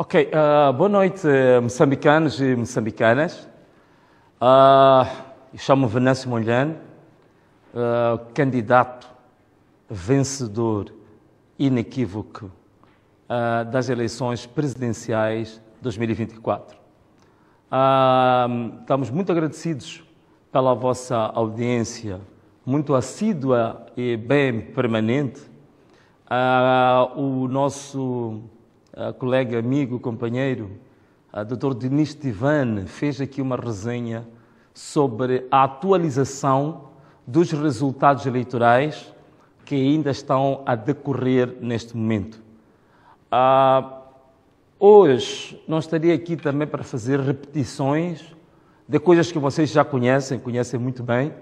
Ok, uh, boa noite, moçambicanos e moçambicanas. Uh, Chamo-me Venâncio Molhano, uh, candidato vencedor inequívoco uh, das eleições presidenciais 2024. estamos muito agradecidos pela vossa audiência, muito assídua e bem permanente. o nosso colega, amigo, companheiro, a Dr. Denis Tivan, fez aqui uma resenha sobre a atualização dos resultados eleitorais que ainda estão a decorrer neste momento. Ah, hoje não estaria aqui também para fazer repetições de coisas que vocês já conhecem, conhecem muito bem.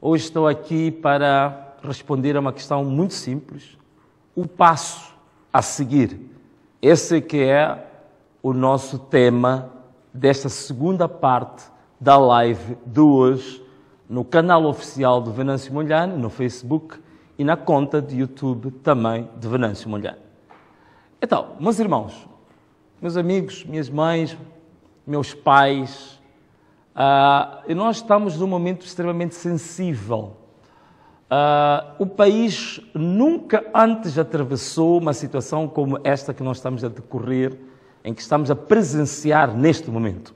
Hoje estou aqui para responder a uma questão muito simples: o passo a seguir esse que é o nosso tema desta segunda parte da live de hoje no canal oficial do Venâncio Molhano, no Facebook e na conta de YouTube também de Venâncio Molhano. Então, meus irmãos, meus amigos, minhas mães, meus pais, uh, nós estamos num momento extremamente sensível Uh, o país nunca antes atravessou uma situação como esta que nós estamos a decorrer, em que estamos a presenciar neste momento.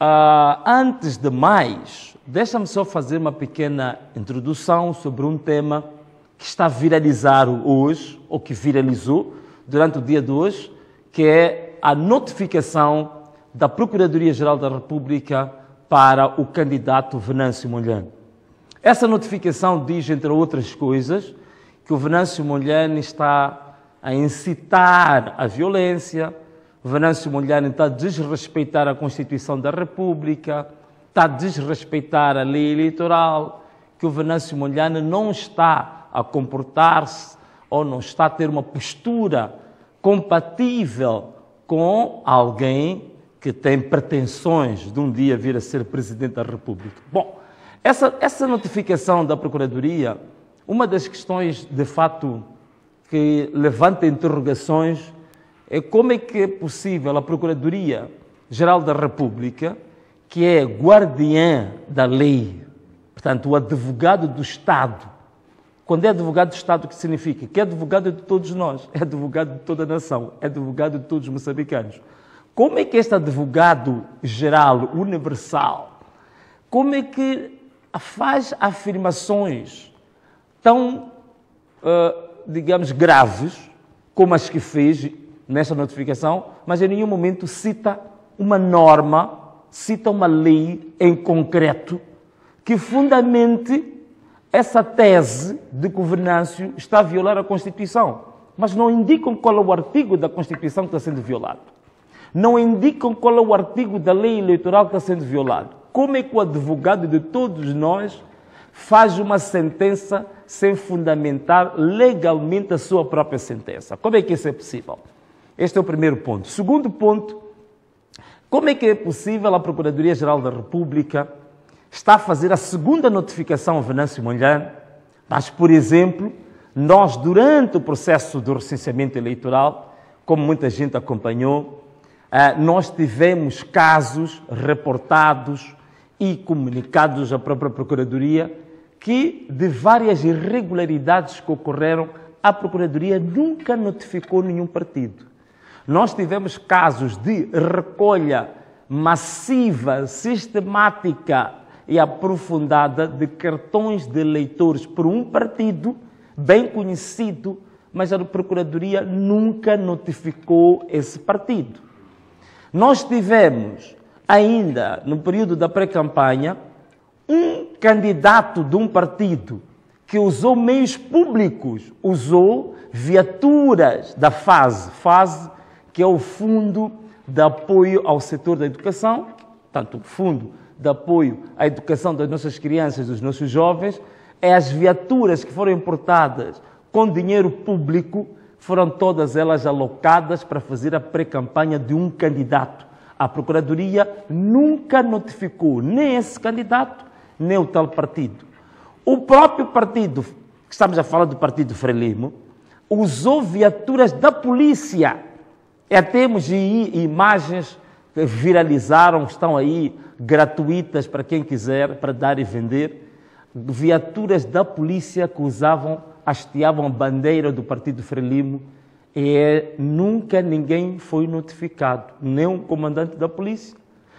Uh, antes de mais, deixa-me só fazer uma pequena introdução sobre um tema que está a viralizar hoje, ou que viralizou durante o dia de hoje, que é a notificação da Procuradoria-Geral da República para o candidato Venâncio Molhano. Essa notificação diz, entre outras coisas, que o Venâncio Molhane está a incitar a violência, o Venâncio Molhane está a desrespeitar a Constituição da República, está a desrespeitar a lei eleitoral, que o Venâncio Molhane não está a comportar-se ou não está a ter uma postura compatível com alguém que tem pretensões de um dia vir a ser Presidente da República. Bom, essa, essa notificação da Procuradoria, uma das questões de fato que levanta interrogações é como é que é possível a Procuradoria Geral da República, que é guardiã da lei, portanto, o advogado do Estado. Quando é advogado do Estado, o que significa? Que é advogado de todos nós, é advogado de toda a nação, é advogado de todos os moçambicanos. Como é que este advogado geral, universal, como é que faz afirmações tão, uh, digamos, graves como as que fez nesta notificação, mas em nenhum momento cita uma norma, cita uma lei em concreto que fundamente essa tese de Venâncio está a violar a Constituição, mas não indicam qual é o artigo da Constituição que está sendo violado. Não indicam qual é o artigo da lei eleitoral que está sendo violado. Como é que o advogado de todos nós faz uma sentença sem fundamentar legalmente a sua própria sentença? Como é que isso é possível? Este é o primeiro ponto. Segundo ponto, como é que é possível a Procuradoria-Geral da República está a fazer a segunda notificação ao Venâncio Molhano, mas, por exemplo, nós, durante o processo do recenseamento eleitoral, como muita gente acompanhou, eh, nós tivemos casos reportados e comunicados à própria Procuradoria que, de várias irregularidades que ocorreram, a Procuradoria nunca notificou nenhum partido. Nós tivemos casos de recolha massiva, sistemática e aprofundada de cartões de eleitores por um partido bem conhecido, mas a Procuradoria nunca notificou esse partido. Nós tivemos ainda no período da pré-campanha, um candidato de um partido que usou meios públicos, usou viaturas da FASE, FASE que é o Fundo de Apoio ao Setor da Educação, tanto o Fundo de Apoio à Educação das nossas crianças, dos nossos jovens, é as viaturas que foram importadas com dinheiro público, foram todas elas alocadas para fazer a pré-campanha de um candidato. A Procuradoria nunca notificou nem esse candidato, nem o tal partido. O próprio partido, estamos a falar do partido Frelimo, usou viaturas da polícia É, temos imagens que viralizaram, estão aí gratuitas para quem quiser, para dar e vender, viaturas da polícia que usavam, hasteavam a bandeira do Partido Frelimo é, nunca ninguém foi notificado, nem o comandante da polícia,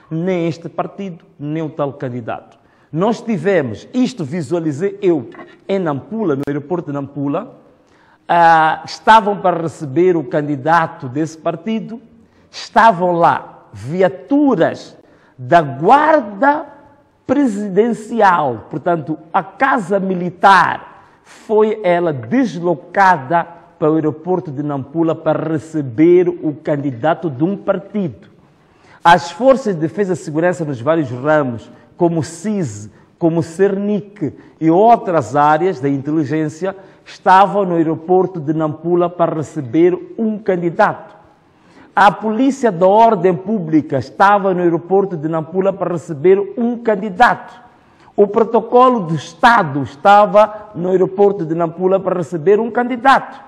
nem este partido, nem o tal candidato. Nós tivemos, isto visualizei eu, em Nampula, no aeroporto de Nampula, ah, estavam para receber o candidato desse partido, estavam lá viaturas da guarda presidencial, portanto, a casa militar foi ela deslocada para o aeroporto de Nampula para receber o candidato de um partido. As forças de defesa e segurança nos vários ramos, como o CIS, como o CERNIC e outras áreas da inteligência, estavam no aeroporto de Nampula para receber um candidato. A polícia da ordem pública estava no aeroporto de Nampula para receber um candidato. O protocolo do Estado estava no aeroporto de Nampula para receber um candidato.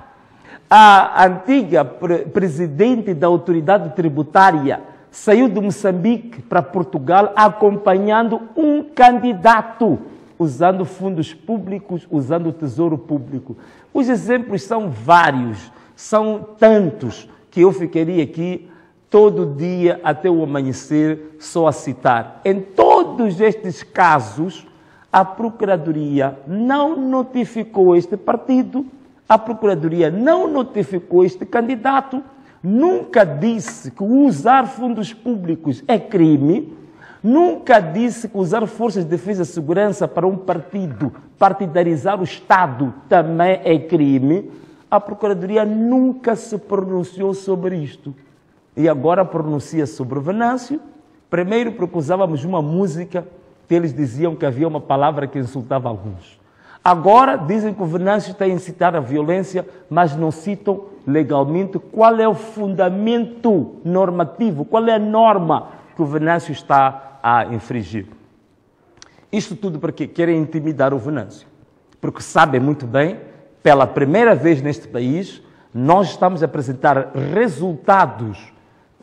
A antiga presidente da autoridade tributária saiu de Moçambique para Portugal acompanhando um candidato, usando fundos públicos, usando o tesouro público. Os exemplos são vários, são tantos, que eu ficaria aqui todo dia até o amanhecer só a citar. Em todos estes casos, a Procuradoria não notificou este partido, a Procuradoria não notificou este candidato nunca disse que usar fundos públicos é crime, nunca disse que usar forças de defesa e segurança para um partido, partidarizar o Estado, também é crime. A Procuradoria nunca se pronunciou sobre isto. E agora pronuncia sobre o Venâncio. Primeiro porque usávamos uma música que eles diziam que havia uma palavra que insultava alguns. Agora dizem que o Venâncio está a incitar a violência, mas não citam legalmente qual é o fundamento normativo, qual é a norma que o Venâncio está a infringir. Isto tudo porque querem intimidar o Venâncio. Porque sabem muito bem, pela primeira vez neste país, nós estamos a apresentar resultados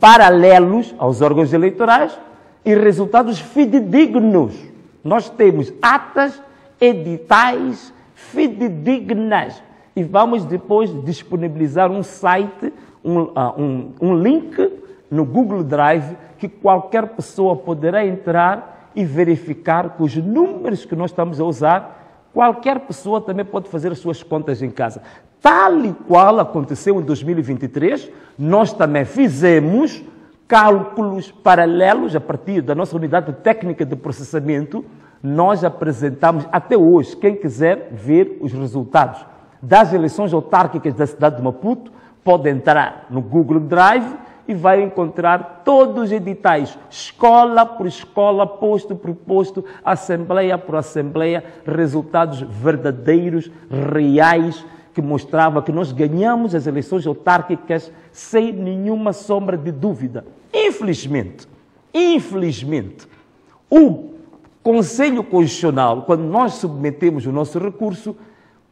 paralelos aos órgãos eleitorais e resultados fidedignos. Nós temos atas editais fidedignas. E vamos depois disponibilizar um site, um, uh, um, um link no Google Drive que qualquer pessoa poderá entrar e verificar que os números que nós estamos a usar, qualquer pessoa também pode fazer as suas contas em casa. Tal e qual aconteceu em 2023, nós também fizemos cálculos paralelos a partir da nossa unidade técnica de processamento nós apresentamos até hoje, quem quiser ver os resultados das eleições autárquicas da cidade de Maputo, pode entrar no Google Drive e vai encontrar todos os editais, escola por escola, posto por posto, assembleia por assembleia, resultados verdadeiros, reais, que mostrava que nós ganhamos as eleições autárquicas sem nenhuma sombra de dúvida. Infelizmente, infelizmente, o Conselho Constitucional, quando nós submetemos o nosso recurso,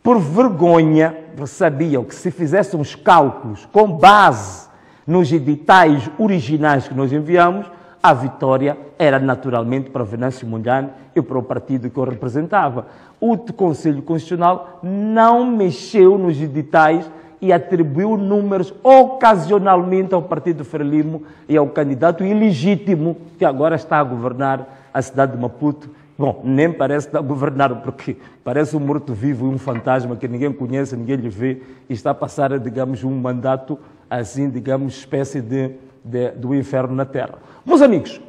por vergonha, sabiam que se fizéssemos cálculos com base nos editais originais que nós enviamos, a vitória era naturalmente para Venâncio Mondlane e para o partido que eu representava. O Conselho Constitucional não mexeu nos editais e atribuiu números ocasionalmente ao Partido Frelimo e ao candidato ilegítimo que agora está a governar a cidade de Maputo, bom, nem parece estar governado, porque parece um morto-vivo e um fantasma que ninguém conhece, ninguém lhe vê, e está a passar, digamos, um mandato assim, digamos, espécie de, de, do inferno na Terra. Meus amigos,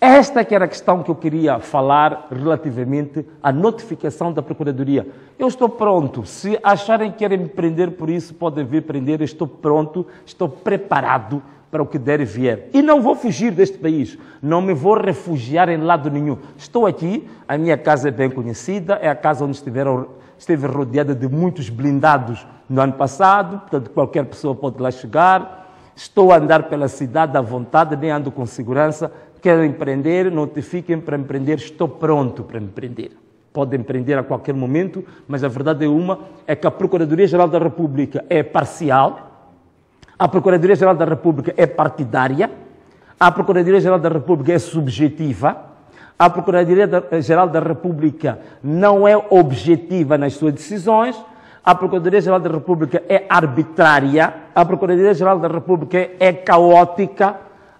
esta que era a questão que eu queria falar relativamente à notificação da Procuradoria. Eu estou pronto. Se acharem que querem me prender por isso, podem vir prender. Eu estou pronto, estou preparado para o que der e vier. E não vou fugir deste país, não me vou refugiar em lado nenhum. Estou aqui, a minha casa é bem conhecida, é a casa onde estiveram, esteve rodeada de muitos blindados no ano passado, portanto qualquer pessoa pode lá chegar. Estou a andar pela cidade à vontade, nem ando com segurança. Quero empreender, notifiquem para empreender, estou pronto para empreender. Podem empreender a qualquer momento, mas a verdade é uma, é que a Procuradoria-Geral da República é parcial, A Procuradoria-Geral da República é partidária, a Procuradoria-Geral da República é subjetiva, a Procuradoria-Geral da República não é objetiva nas suas decisões, a Procuradoria-Geral da República é arbitrária, a Procuradoria-Geral da República é caótica,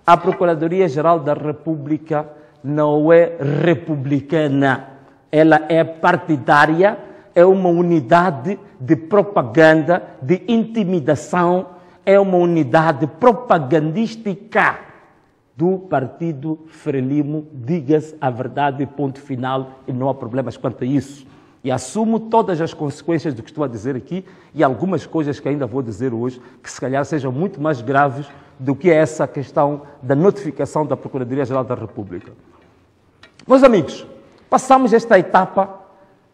a Procuradoria-Geral da República não é republicana, ela é partidária, é uma unidade de propaganda, de intimidação, é uma unidade propagandística do Partido Frelimo, diga-se a verdade, ponto final, e não há problemas quanto a isso. E assumo todas as consequências do que estou a dizer aqui e algumas coisas que ainda vou dizer hoje, que se calhar sejam muito mais graves do que essa questão da notificação da Procuradoria-Geral da República. Meus amigos, passamos esta etapa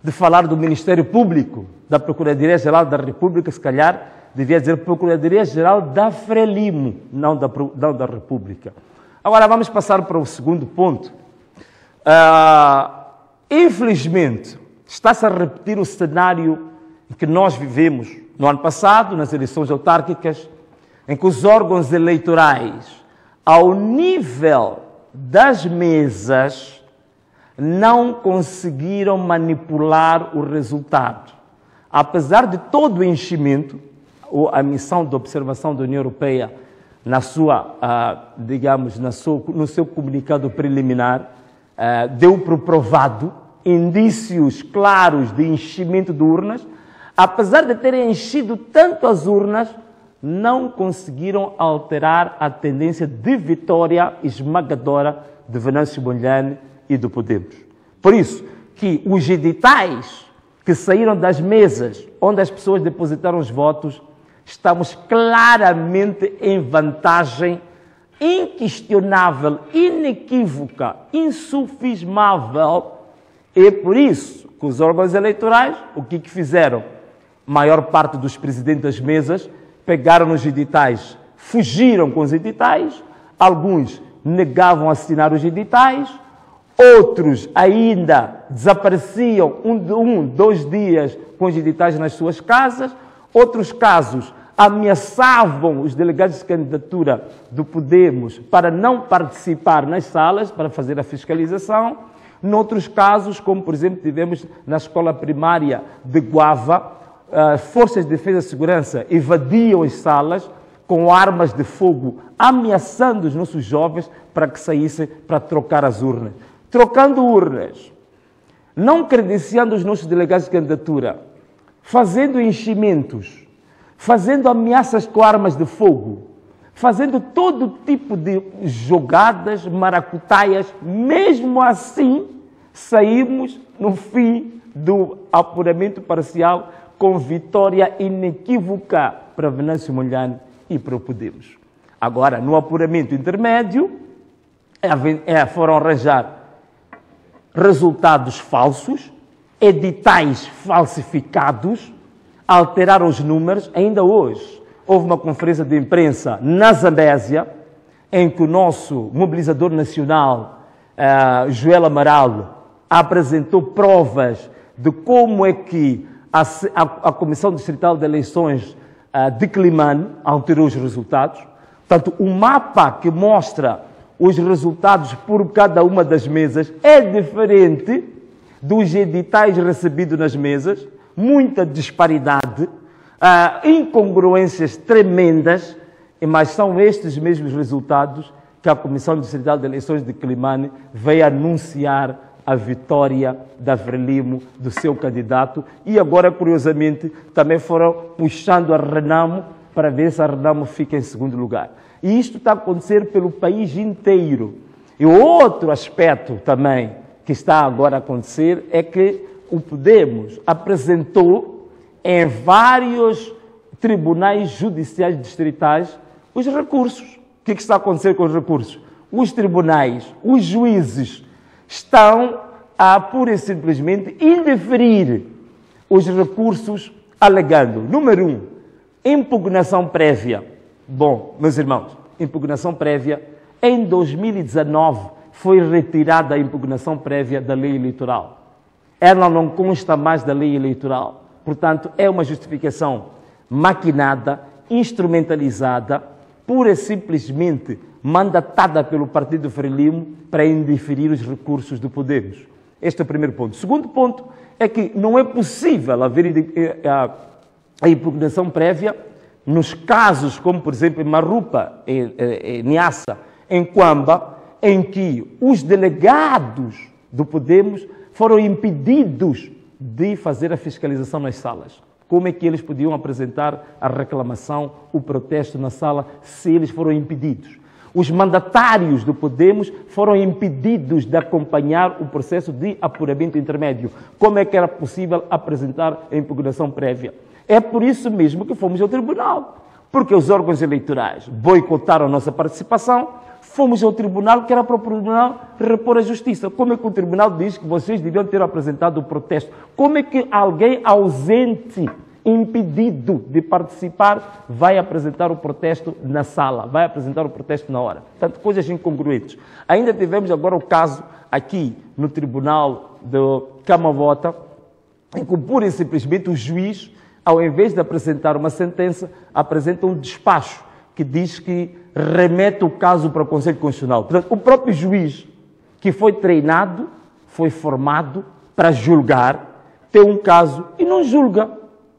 de falar do Ministério Público, da Procuradoria-Geral da República, se calhar devia dizer Procuradoria-Geral da Frelimo, não da, não da República. Agora vamos passar para o segundo ponto. Uh, infelizmente, está-se a repetir o cenário que nós vivemos no ano passado, nas eleições autárquicas, em que os órgãos eleitorais, ao nível das mesas, não conseguiram manipular o resultado. Apesar de todo o enchimento, ou a missão de observação da União Europeia, na sua, uh, digamos, na sua, no seu comunicado preliminar, uh, deu por provado indícios claros de enchimento de urnas, apesar de terem enchido tanto as urnas, não conseguiram alterar a tendência de vitória esmagadora de Venâncio Mondlane e do Podemos. Por isso que os editais que saíram das mesas onde as pessoas depositaram os votos estamos claramente em vantagem inquestionável, inequívoca, insufismável. E por isso que os órgãos eleitorais, o que, que fizeram? A maior parte dos presidentes das mesas pegaram nos editais, fugiram com os editais, alguns negavam assinar os editais, outros ainda desapareciam um, um dois dias com os editais nas suas casas, outros casos ameaçavam os delegados de candidatura do Podemos para não participar nas salas, para fazer a fiscalização. Noutros casos, como por exemplo tivemos na escola primária de Guava, uh, forças de defesa e segurança invadiam as salas com armas de fogo, ameaçando os nossos jovens para que saíssem para trocar as urnas. Trocando urnas, não credenciando os nossos delegados de candidatura, fazendo enchimentos, fazendo ameaças com armas de fogo, fazendo todo tipo de jogadas, maracutaias. Mesmo assim, saímos no fim do apuramento parcial com vitória inequívoca para Venâncio Molhane e para o Podemos. Agora, no apuramento intermédio, é, é, foram arranjar resultados falsos, editais falsificados, alteraram os números. Ainda hoje houve uma conferência de imprensa na Zambésia, em que o nosso mobilizador nacional, uh, Joel Amaral, apresentou provas de como é que a, a, a Comissão Distrital de Eleições uh, de Climane alterou os resultados. Portanto, o mapa que mostra os resultados por cada uma das mesas é diferente dos editais recebidos nas mesas muita disparidade, incongruências tremendas, mas são estes mesmos resultados que a Comissão Distrital de Eleições de Climane veio anunciar a vitória da Frelimo, do seu candidato, e agora, curiosamente, também foram puxando a Renamo para ver se a Renamo fica em segundo lugar. E isto está a acontecer pelo país inteiro. E outro aspecto também que está agora a acontecer é que o Podemos apresentou em vários tribunais judiciais distritais os recursos. O que, é que está a acontecer com os recursos? Os tribunais, os juízes estão a pura e simplesmente indeferir os recursos alegando, número um, impugnação prévia. Bom, meus irmãos, impugnação prévia, em 2019 foi retirada a impugnação prévia da lei eleitoral ela não consta mais da lei eleitoral. Portanto, é uma justificação maquinada, instrumentalizada, pura e simplesmente mandatada pelo Partido Frelimo para indeferir os recursos do Podemos. Este é o primeiro ponto. O segundo ponto é que não é possível haver eh, a impugnação prévia nos casos como, por exemplo, em Marupa, em, em Niassa, em Quamba, em que os delegados do Podemos foram impedidos de fazer a fiscalização nas salas. Como é que eles podiam apresentar a reclamação, o protesto na sala, se eles foram impedidos? Os mandatários do Podemos foram impedidos de acompanhar o processo de apuramento intermédio. Como é que era possível apresentar a impugnação prévia? É por isso mesmo que fomos ao tribunal, porque os órgãos eleitorais boicotaram a nossa participação, fomos ao tribunal, que era para o tribunal repor a justiça. Como é que o tribunal diz que vocês deviam ter apresentado o protesto? Como é que alguém ausente impedido de participar, vai apresentar o protesto na sala, vai apresentar o protesto na hora. Portanto, coisas incongruentes. Ainda tivemos agora o caso aqui no Tribunal de Camavota, em que pura e simplesmente o juiz, ao invés de apresentar uma sentença, apresenta um despacho que diz que remete o caso para o Conselho Constitucional. Portanto, o próprio juiz, que foi treinado, foi formado para julgar, tem um caso e não julga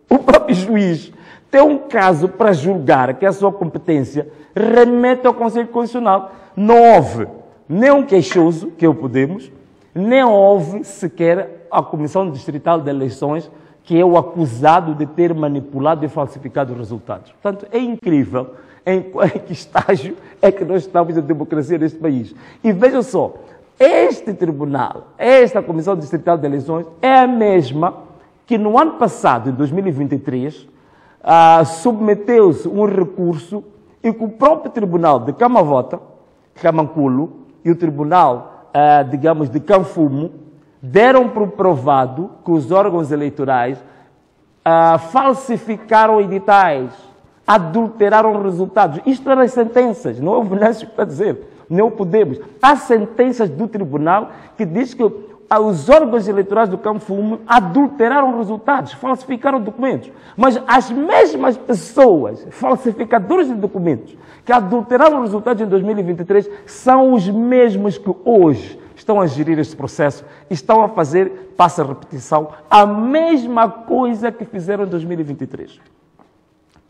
o próprio juiz tem um caso para julgar, que é a sua competência, remete ao Conselho Constitucional. Não houve nem um queixoso, que é o Podemos, nem houve sequer a Comissão Distrital de Eleições, que é o acusado de ter manipulado e falsificado os resultados. Portanto, é incrível em que estágio é que nós estamos a democracia neste país. E vejam só, este tribunal, esta Comissão Distrital de Eleições, é a mesma que no ano passado, em 2023, ah, submeteu-se um recurso e que o próprio Tribunal de Camavota, Camanculo, e o Tribunal, ah, digamos, de Canfumo, deram por provado que os órgãos eleitorais ah, falsificaram editais, adulteraram resultados. Isto eram as sentenças, não o Venâncio para dizer, não podemos. Há sentenças do tribunal que diz que os órgãos eleitorais do Campo Fumo adulteraram resultados, falsificaram documentos. Mas as mesmas pessoas, falsificadores de documentos, que adulteraram resultados em 2023, são os mesmos que hoje estão a gerir este processo estão a fazer, passa a repetição, a mesma coisa que fizeram em 2023.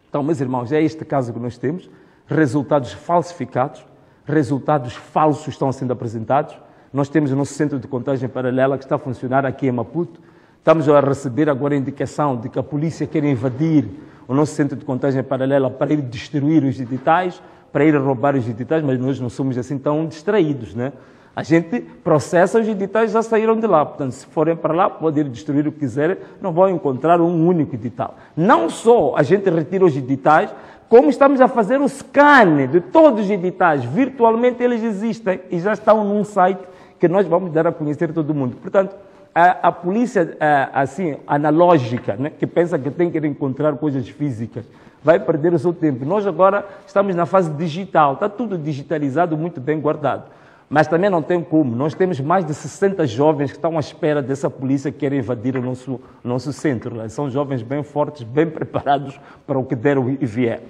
Então, meus irmãos, é este caso que nós temos: resultados falsificados, resultados falsos estão sendo apresentados nós temos o nosso centro de contagem paralela que está a funcionar aqui em Maputo. Estamos a receber agora a indicação de que a polícia quer invadir o nosso centro de contagem paralela para ir destruir os editais, para ir roubar os editais, mas nós não somos assim tão distraídos, né? A gente processa os editais já saíram de lá. Portanto, se forem para lá, podem destruir o que quiserem, não vão encontrar um único edital. Não só a gente retira os editais, como estamos a fazer o scan de todos os editais. Virtualmente eles existem e já estão num site que nós vamos dar a conhecer todo mundo. Portanto, a, a polícia a, assim analógica, né, que pensa que tem que encontrar coisas físicas, vai perder o seu tempo. Nós agora estamos na fase digital, está tudo digitalizado, muito bem guardado. Mas também não tem como. Nós temos mais de 60 jovens que estão à espera dessa polícia que quer invadir o nosso, nosso centro. Né? São jovens bem fortes, bem preparados para o que der e vier.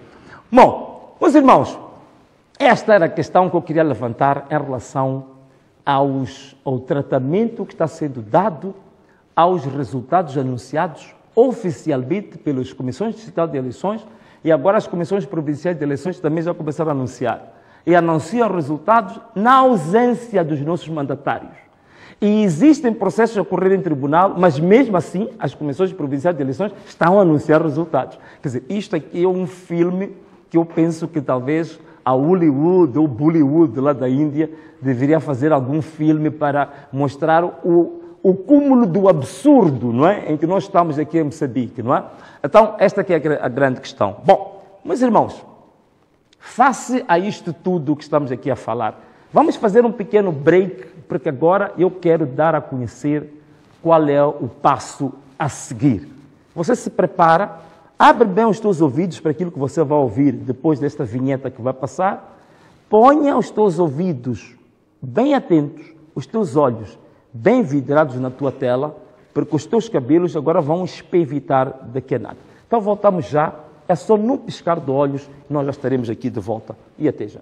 Bom, meus irmãos, esta era a questão que eu queria levantar em relação aos, ao tratamento que está sendo dado aos resultados anunciados oficialmente pelas comissões distritais de eleições e agora as comissões provinciais de eleições também já começaram a anunciar. E anunciam resultados na ausência dos nossos mandatários. E existem processos a ocorrer em tribunal, mas mesmo assim as comissões provinciais de eleições estão a anunciar resultados. Quer dizer, isto aqui é um filme que eu penso que talvez a Hollywood ou Bollywood lá da Índia deveria fazer algum filme para mostrar o, o cúmulo do absurdo, não é? Em que nós estamos aqui em Moçambique, não é? Então, esta aqui é a grande questão. Bom, meus irmãos, face a isto tudo que estamos aqui a falar, vamos fazer um pequeno break, porque agora eu quero dar a conhecer qual é o passo a seguir. Você se prepara Abre bem os teus ouvidos para aquilo que você vai ouvir depois desta vinheta que vai passar. Ponha os teus ouvidos bem atentos, os teus olhos bem vidrados na tua tela, porque os teus cabelos agora vão espevitar daqui a nada. Então voltamos já É só num piscar de olhos nós já estaremos aqui de volta. E até já.